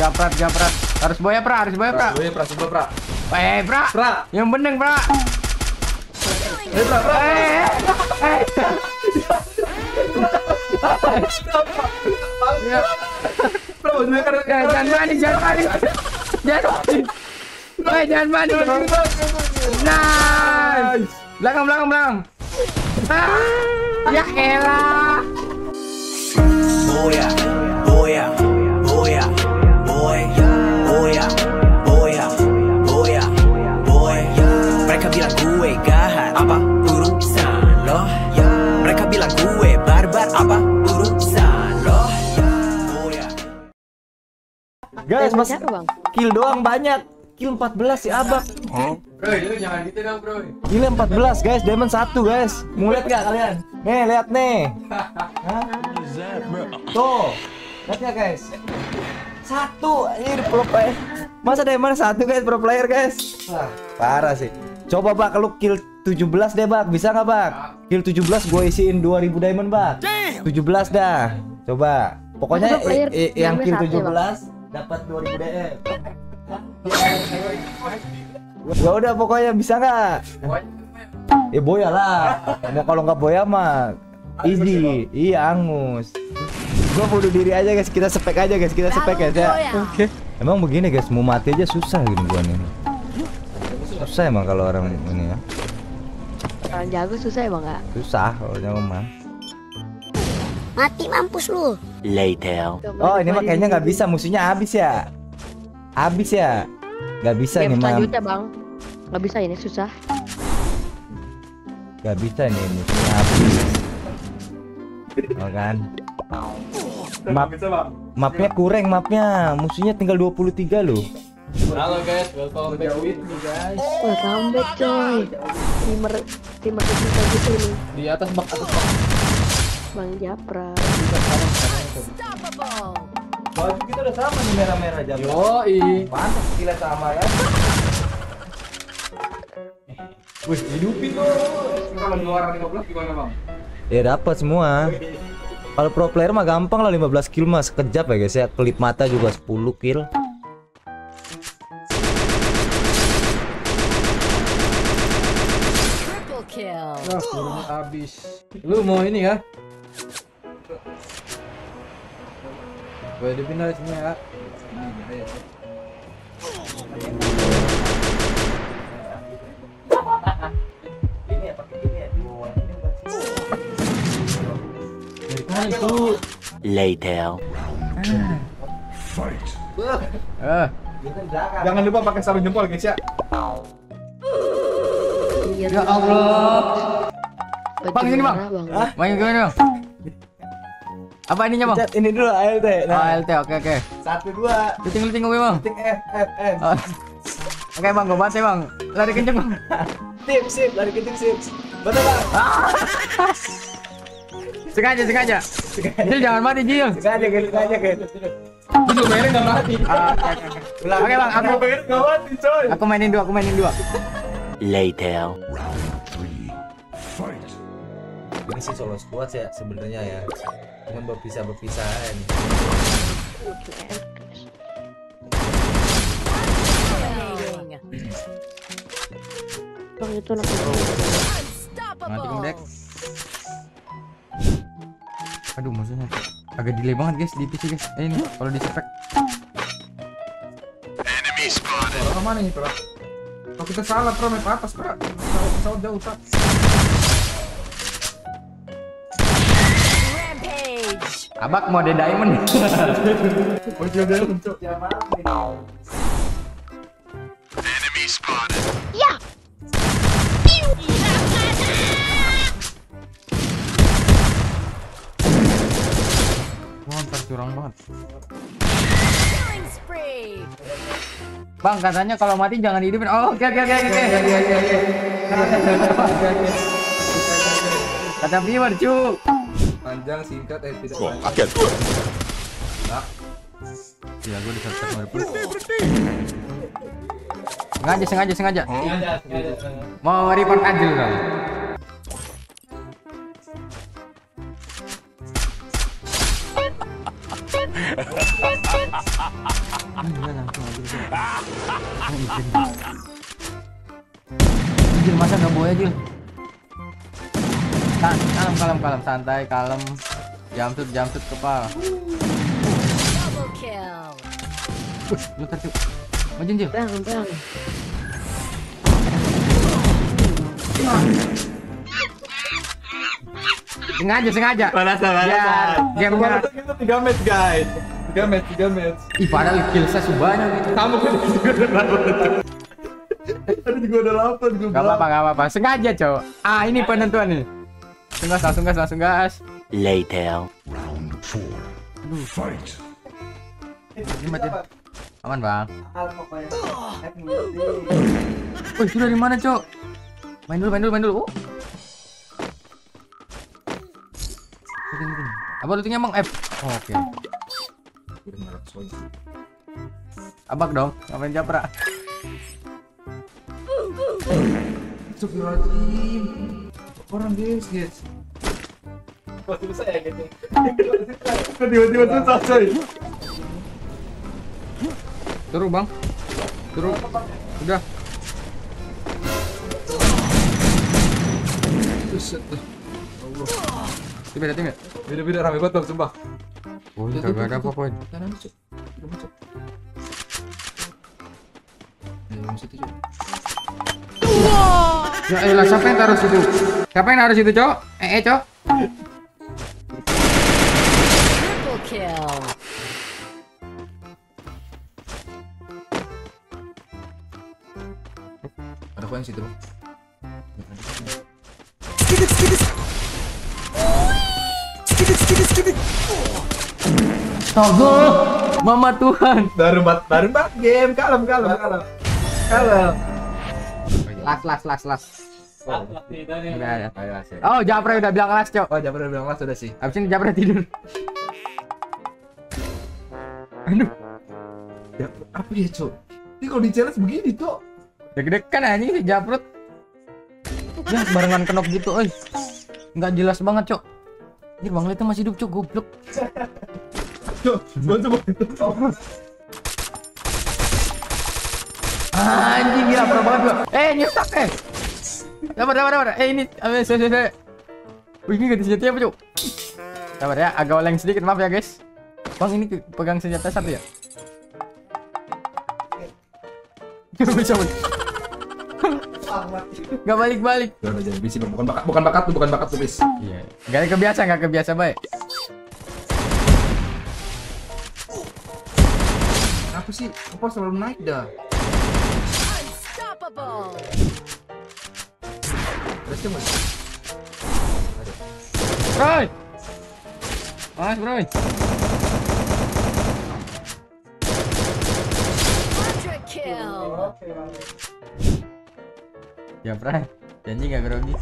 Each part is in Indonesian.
japrat, japrat. Harus boya, Pra, harus boya, Pra. Gue pra coba pra. Eh, Pra. Pra. Yang bening, Pra. Eh pra pra. Eh, eh. Ya, Pra kan. ya, jangan mandi, jangan mandi. Jangan mandi. Eh, jangan mandi. Nice. Belakang, belakang, belakang. Ah, ya elah. Boya, boya, Guys, mas bang? kill doang banyak. Kill 14 si Abak. Bro, lu jangan gitu dong, bro. Kill 14 guys, diamond 1 guys. Mau lihat gak kalian? Nih, lihat nih. Hah? Tuh. Lihat ya guys. Satu ini pro player. Masa diamond satu guys pro player guys? Wah, parah sih. Coba Bak, lu kill 17 deh Bak, bisa nggak Bak? Kill 17 gue isiin 2000 diamond Bak. 17 dah. Coba. Pokoknya yang kill diamond satu 17 ya, dapat 2000 DM. Ya udah pokoknya bisa nggak? Ya boya lah. Mau kalau nggak boya mah easy. Iya angus. Gua bunuh diri aja guys. Kita spek aja guys. Kita spek guys ya. Oke. Emang begini guys. Mau mati aja susah gini gua nih. Susah emang kalau orang ini ya. Orang jago susah emang nggak? Susah kalau jangan mah. Mati mampus lu. Later. Oh ini mah kayaknya nggak bisa. Musuhnya habis ya. Habis ya. Nggak bisa Game nih mah. selanjutnya bang. Nggak bisa ini susah. Gak bisa nih musuhnya habis. Oh kan. Map, mapnya kurang mapnya. Musuhnya tinggal 23 loh. Halo guys, welcome back with me guys. Wah comeback coy. Timer timer kita gitu nih. Di atas bak atas bak. Bang Japra. Baju kita udah sama nih merah-merah jam. Yoi. Pantas gila sama kan? Wih, hidupin tuh. Kalau dua orang 15 gimana bang? Ya dapat semua. Kalau pro player mah gampang lah 15 kill mah sekejap ya guys ya. Kelip mata juga 10 kill. Wah, pelurunya habis. Lu mau ini ya? Gue hidupin dari sini ya. Ini. Ini ya pakai ini ya di ini Dari itu? Later. Eh, Jangan lupa pakai sarung jempol guys ya. Iya, ya Allah. Bang, sini, Bang. merah, bang. Bang, gimana, Bang? Apa ininya, Bang? Ini dulu ALT. Oh, Nah, LT, oke, oke. satu dua. Luting, luting gue, Bang. Tik F F N. Oh. Oke, Bang, gue bantu, Bang. Lari kenceng, Bang. Sip sip lari kencing sip. Betul bang. Sengaja, sengaja. Jil, jangan mati, Jil. Sengaja guys, sengaja guys. Itu merah nggak mati. Ah, Oke, oke, oke. Oke, Bang, aku aku mainin dua, aku mainin dua. Later. Ini sih solo squad ya sebenarnya ya. Dengan berpisah berpisahan. Bang itu Mati pendek. Aduh, maksudnya agak delay banget, guys, di PC, guys. Eh, ini kalau di spek. Pro ke mana nih Pro? Kalau kita salah Pro map atas Pro. Pesawat jauh Pro. Abak mau ada diamond. Oh dia udah muncul. Wah, ntar curang banget. Bang, katanya kalau mati jangan hidupin. Oh, oke oke oke oke. Kata viewer, cu. Panjang singkat eh tidak Kok panjang. kaget? Gila, gue disertek baru Sengaja, sengaja, sengaja. Mau report adil dong. Enggak langsung aja. Oh, izin. Masa nggak boleh Jil? Kalem kalem kalem santai kalem. Jam shoot jam shoot kepala. Double kill. Wih, lu tadi. Maju Jil. Bang, bang. Sengaja sengaja. Balasan, Biar gamenya. Itu 3 match guys. 3 match, 3 match. Ih padahal kill saya sebanyak gitu. Kamu kan juga udah 8. Tadi juga udah 8 gue. Gak apa-apa, gak apa-apa. Sengaja, cowok. Ah, ini penentuan nih. Langsung gas, langsung gas, langsung gas. Later. Ini mati. Aman, Bang. Wih, sudah di mana, cowok? Main dulu, main dulu, main dulu. Oh. Apa lootingnya, Bang? F. Oh, Oke. Abak dong, ngapain japra? Astagfirullahaladzim. Orang guys, guys. Kok susah ya gitu. Tiba-tiba susah coy. Suruh, Bang. Suruh. Udah. Buset tuh. Tim ada tim ya? Beda-beda rame banget bang, sumpah. Oh, ini kagak ada apa poin. Kanan cuk. Udah masuk. Ayo, masuk Cuk. Ya elah, siapa yang taruh situ? Siapa yang taruh situ, cowok? Eh, eh, kill. Ada poin situ, Bang. Astaga, Mama Tuhan. Baru bat, baru bat game, kalem, kalem, kalem. Kalem. Las, las, las, las. Oh, Udah, ya. Oh, Japra udah bilang las, cok. oh Jabra udah bilang las udah sih. Abis ini Japra tidur. Aduh, Ya, apa ya, Cuk? Ini kalau di challenge begini, Cuk. deg-degan anjing si Japrut. Ya, barengan kenop gitu, oi. Nggak jelas banget, cok. Ini Bang Leta masih hidup, cok, goblok. Cuk, gua coba itu. Anjing gila, parah banget gua. Eh, nyusak eh. Sabar, sabar, sabar. Eh, ini, eh, saya, saya, saya. Wih, ini ganti senjata apa, cok? Sabar ya, agak oleng sedikit, maaf ya, guys. Bang, ini pegang senjata satu ya? Bisa, Bang. Gak balik-balik. Bukan bakat, bukan bakat tuh, bukan bakat tuh, bis. Iya. Gak kebiasa, gak kebiasa baik. Apa sih? Apa selalu naik dah? Unstoppable. Coba. Bro. Mas, kill. Ya, Bray. Janji gak grogi.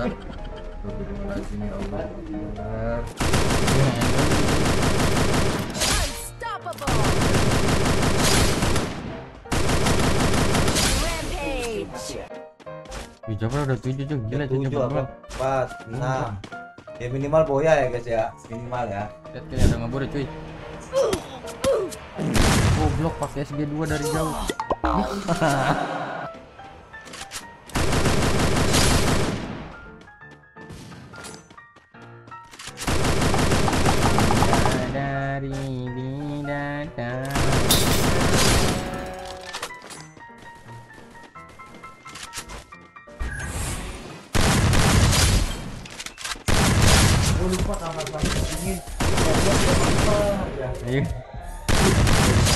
Astagfirullahaladzim, ya Allah. Wih, Japra udah tujuh cuy. Gila, Tujuh. Pas. Nah. Ya minimal boya ya guys ya. Minimal ya. Lihat kali ada ngeburu cuy. Goblok pakai SG2 dari jauh. Ayo.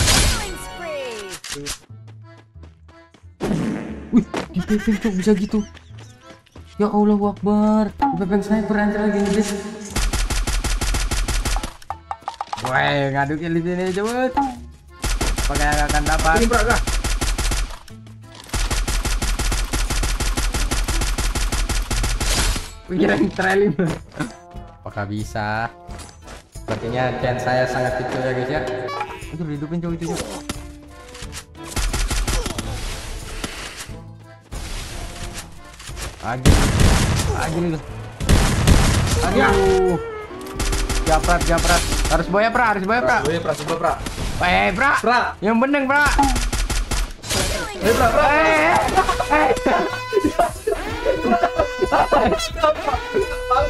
Killing spree. Wih, di pepeng cok bisa gitu. Ya Allah Akbar. Di pepeng sniper anjir lagi nih guys. Wah, ngadu kill di sini cepet. Pakai yang akan dapat. Ini Praga. Pikiran trailing. Apakah bisa? Sepertinya chance saya sangat kecil ya guys ya. Itu dihidupin cok itu. Lagi. Lagi itu. Aduh. Japrat, japrat. Harus boya, Pra, harus boya, Pra. Gue pra coba pra. Eh, Pra. Pra. Yang bener, Pra. Eh pra pra. Eh, eh.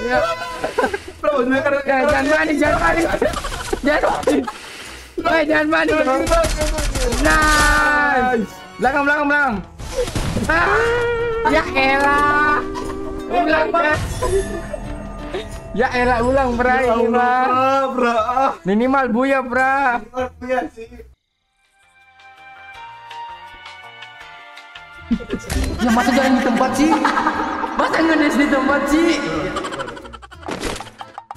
Ya, kan ya, jangan panik, jangan panik. Jangan jangan panik. Nice. Belakang, belakang, belakang. Ah, ya elah. Ulang. Ya elah, ulang, mah. Ah, pra. Ah. Minimal buya. Iya sih. Ya masa jangan di tempat sih? Masa ngedes di tempat sih?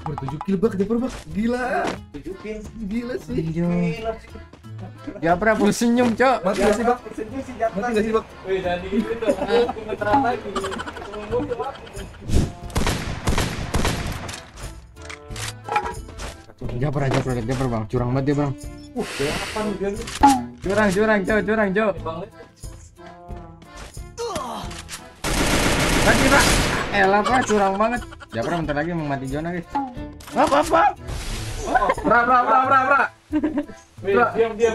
Ber 7 kill bak, Japar bak. Gila. 7 kill. Gila sih. Iya. Japra full senyum, Cok. Mati gak sih bak? Mati gak sih bak? Japra, Japra, Japra, Bang. Curang banget dia, Bang. Curang, curang, Cok, curang, Cok. Lagi, Pak. Elah, Pak, curang banget. Japra bentar lagi mau mati zona, guys. Apa, apa? Pra pra pra pra pra. Pra. Oke, oke,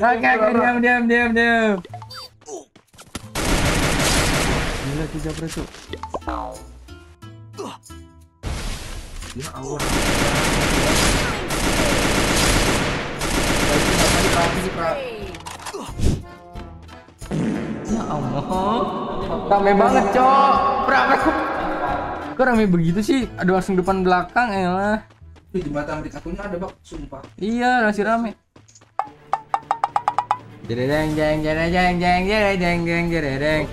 diam, diam, diam, diam. Gila tuh Japra, Cok. Ya Allah. Spree. Ya Allah. Rame banget, Cok. Pra. Kok rame begitu sih? Aduh, langsung depan belakang, elah. Di jembatan berikutnya ada bak, sumpah. Iya, masih rame. Jedeng jeng jeng jeng jeng jeng jeng jeng jedeng.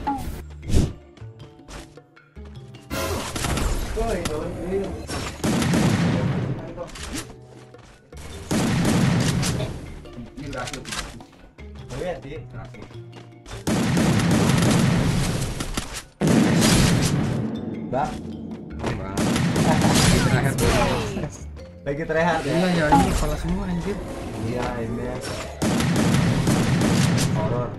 Bang, Spree. lagi terlihat ya. Iya ya, ini kepala semua anjir. Iya, ini horor.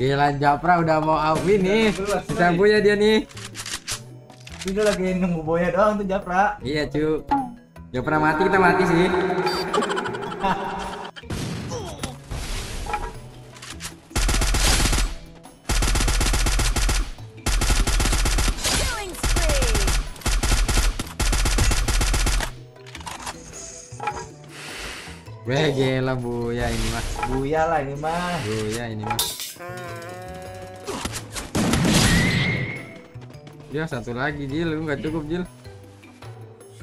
Gila Japra udah mau awi nih. Bisa ya dia nih. Ini lagi nunggu boya doang tuh Japra. Iya, cu. Japra mati kita mati sih. Weh, gila bu ya ini mah. Buya lah ini mah. Bu ya ini mah. Ya satu lagi Jil, lu nggak cukup Jil.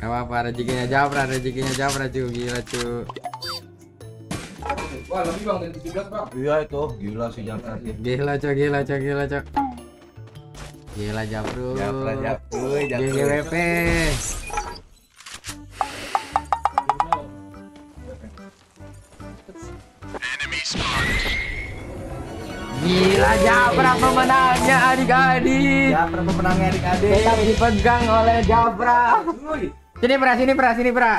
Gak apa-apa, rezekinya Japra, rezekinya Japra cu, gila cu. Wah, lebih bang dari 17 bang. Iya itu, gila sih Japra sih. Gila cok, gila cok, gila cok. Gila Japru. Japra, Japra, Japra. GGWP. Japra pemenangnya adik-adik. Japra pemenangnya adik-adik. Tetap dipegang oleh Japra. Sini pra, sini pra, sini pra.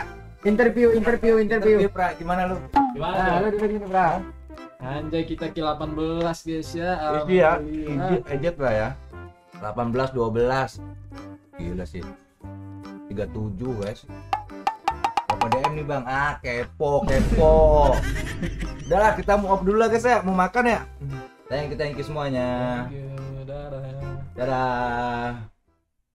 Interview, interview, interview. Interview, Pra, gimana lu? Nah, lu di sini pra. Anjay kita ke 18 guys ya. Ya, Alhamdulillah. isi ejek lah ya. 18 12. Gila sih. 37 guys. Berapa DM nih Bang? Ah, kepo, kepo. Udah lah, kita mau off dulu lah guys ya. Mau makan ya? Thank you, thank you semuanya. Thank you, dadah. Dadah.